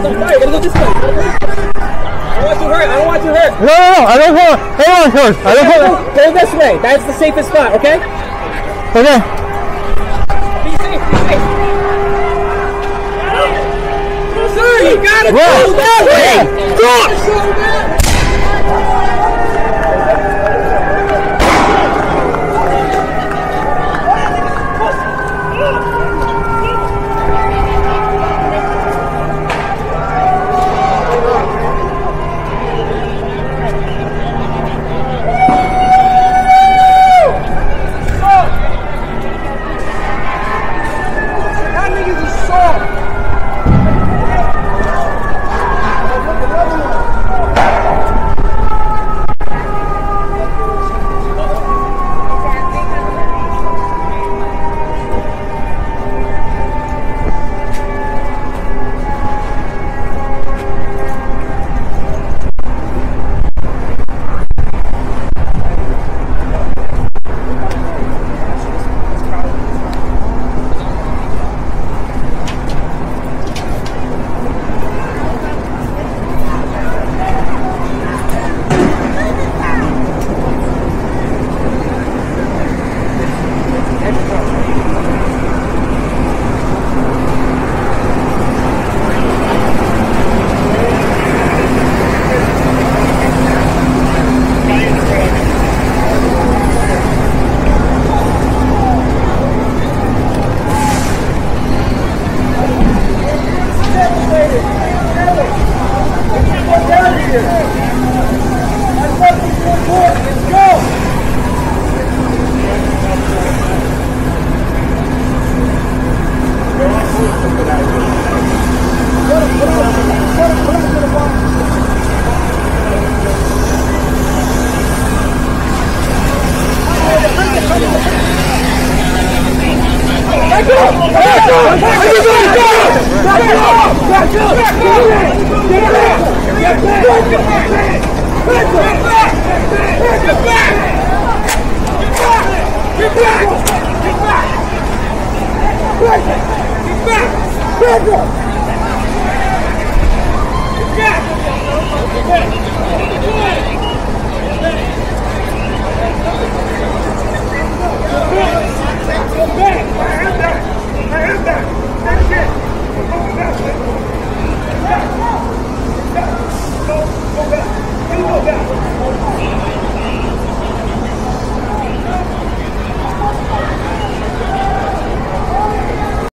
This on fire. Gotta go this way. You gotta go this way. I don't want you hurt. I don't want you hurt. No, no, no, I don't want. Hang on first. I don't want. Go this way. That's the safest spot, okay? Okay. Be safe. Be safe. Sir, you gotta Go. go that way. Go. Go back! Let's go!